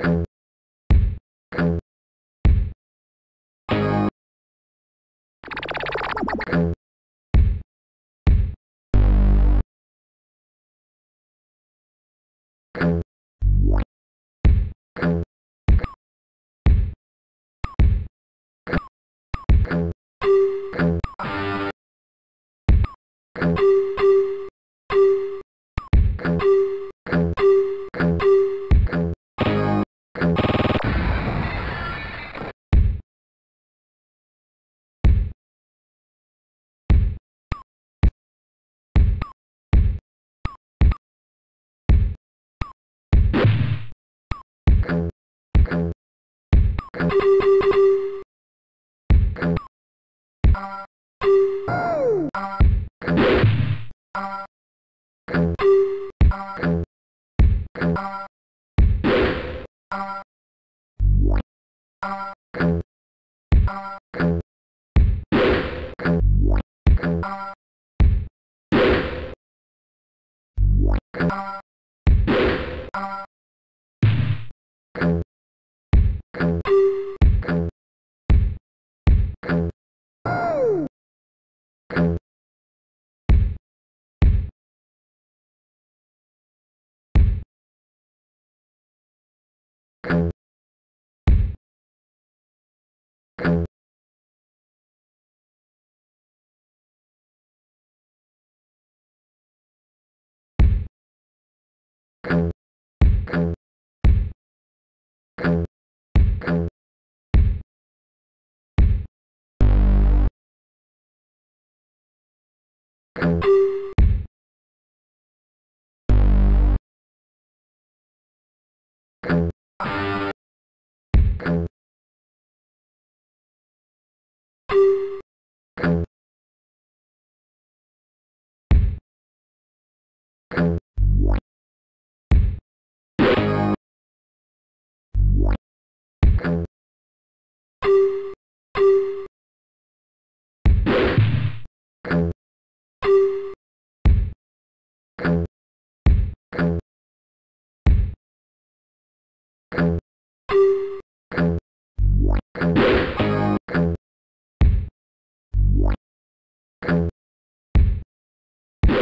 you Go. Go. Go. Go.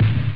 Yeah!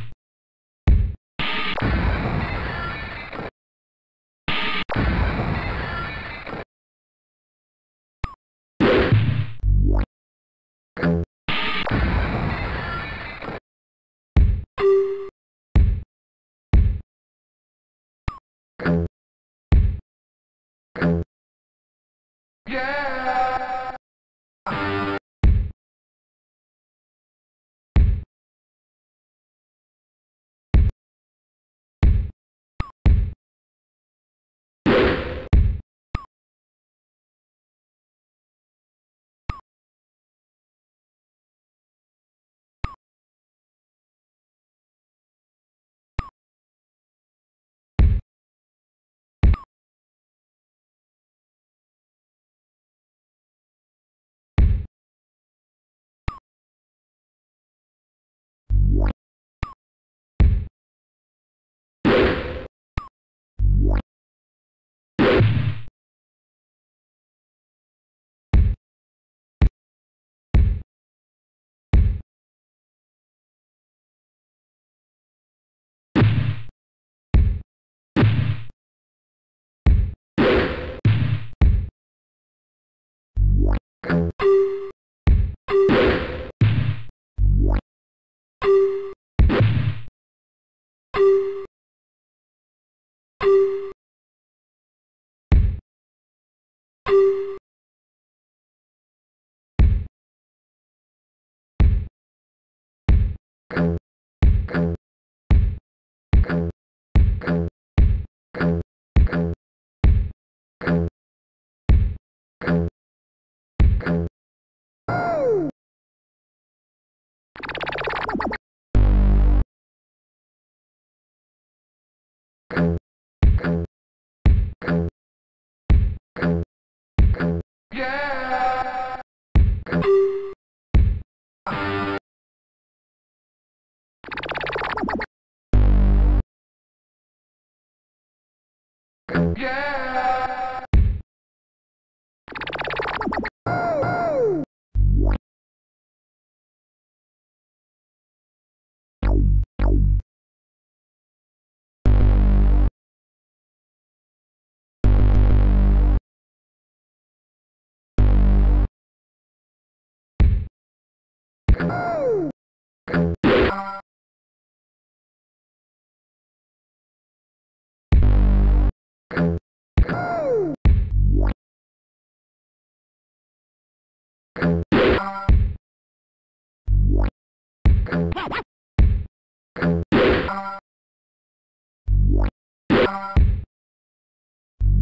Go.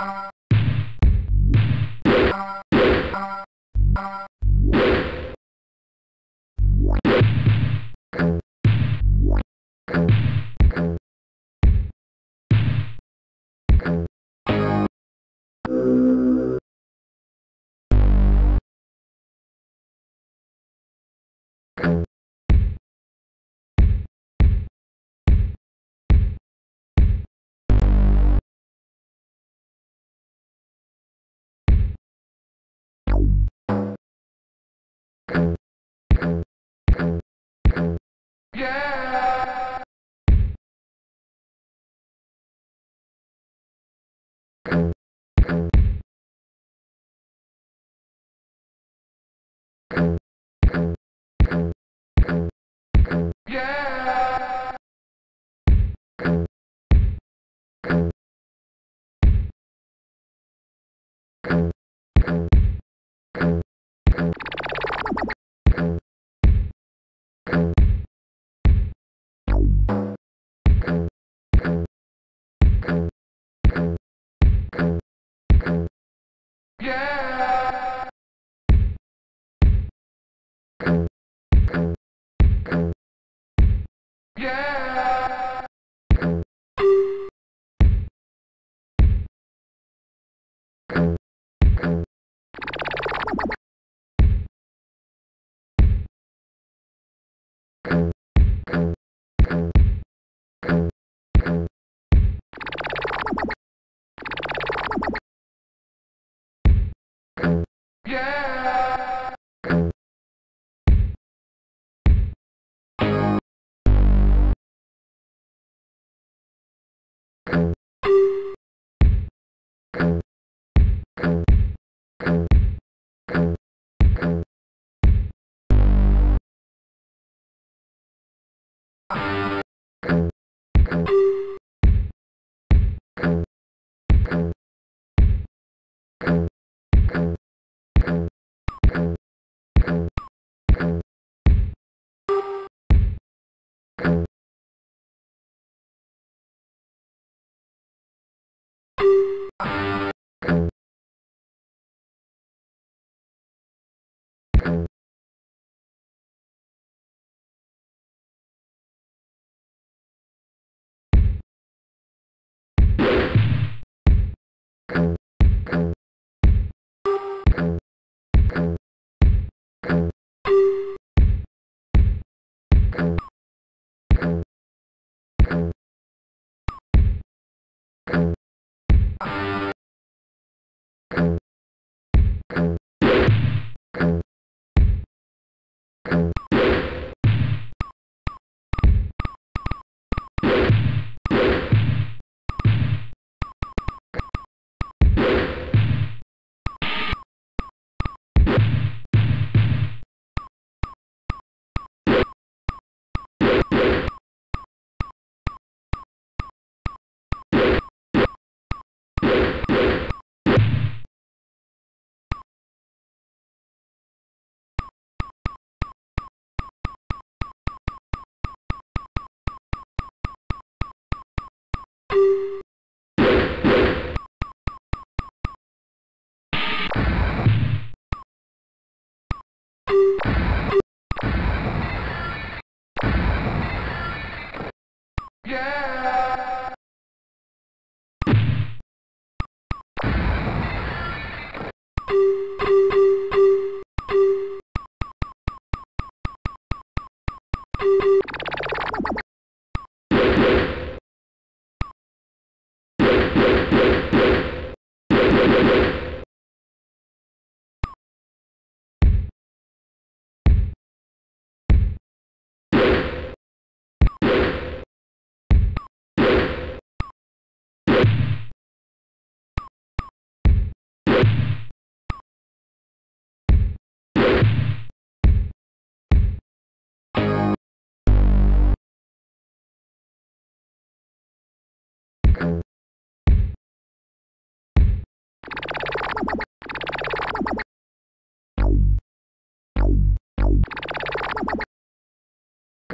Thank you. Yeah.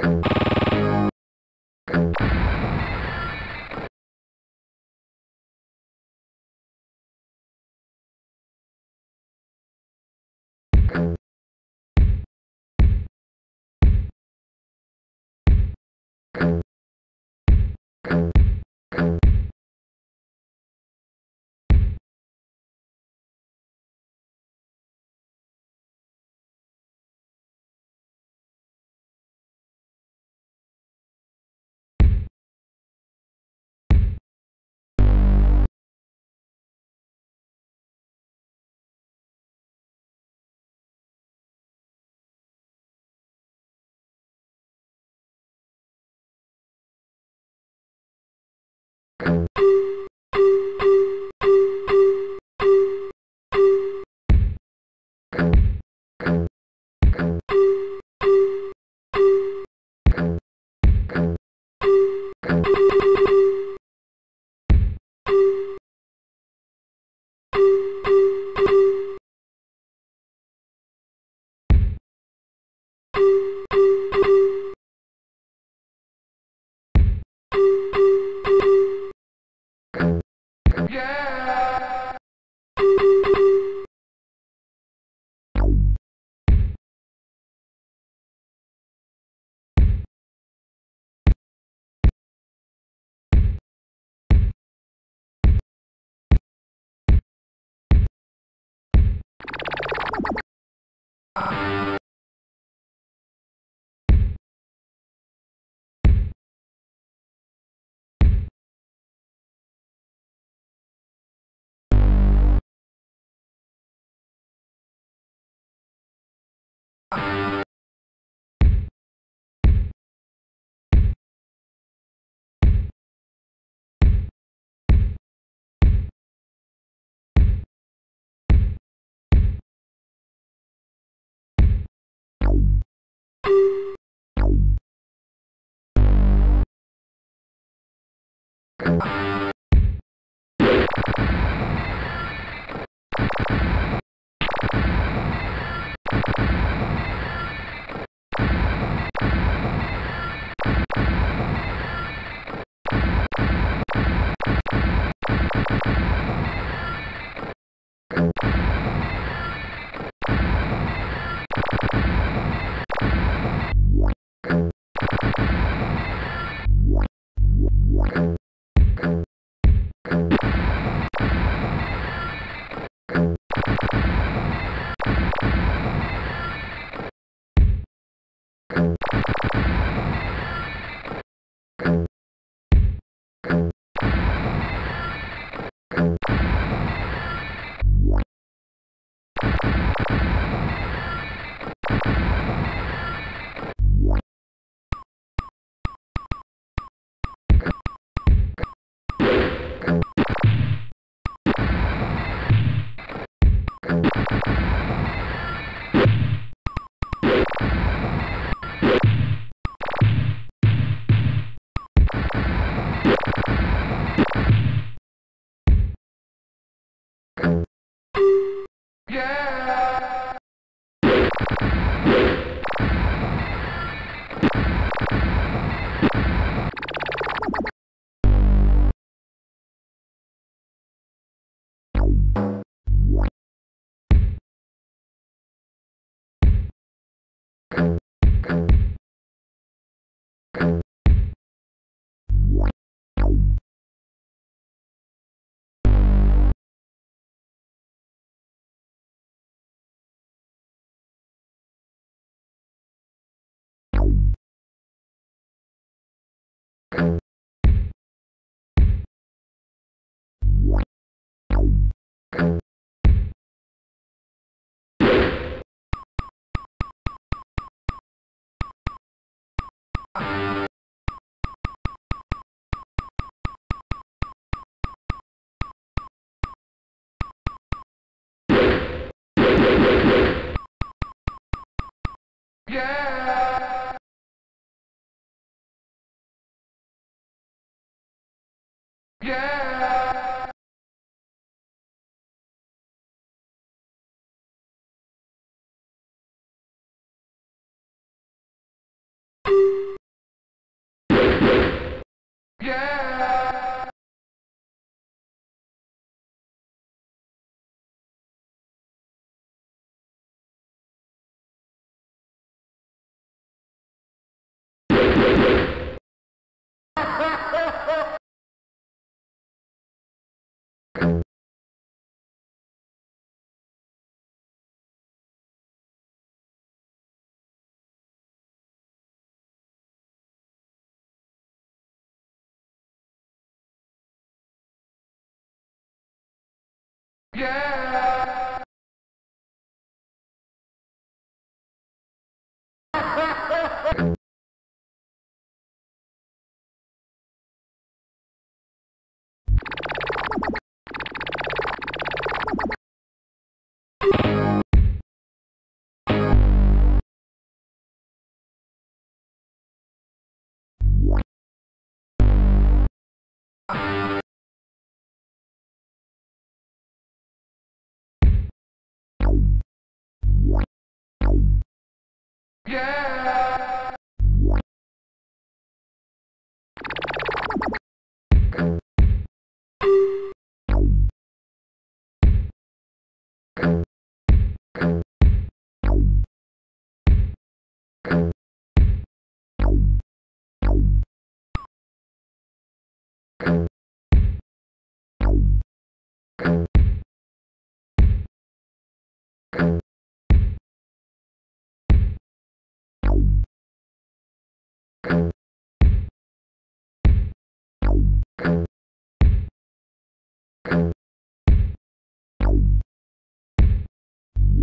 you Yeah! Yeah! Yeah!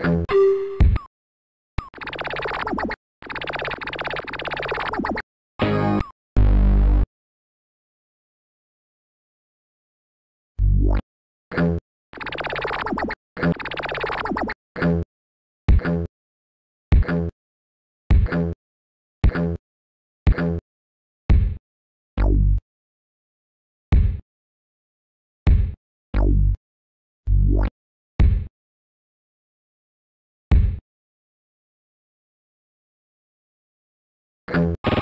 you Thank you.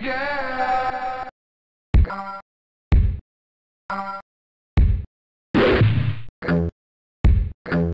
Yeah. Go. Go. Go.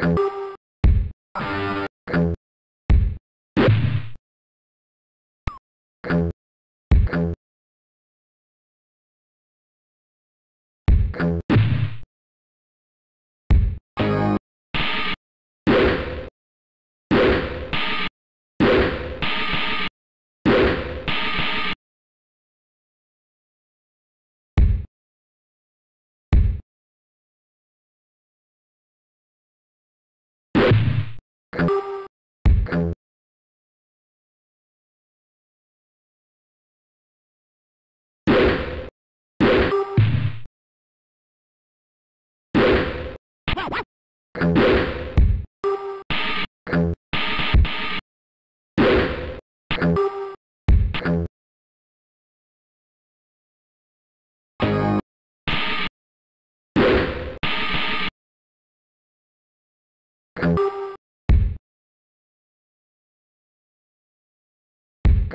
you you.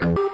you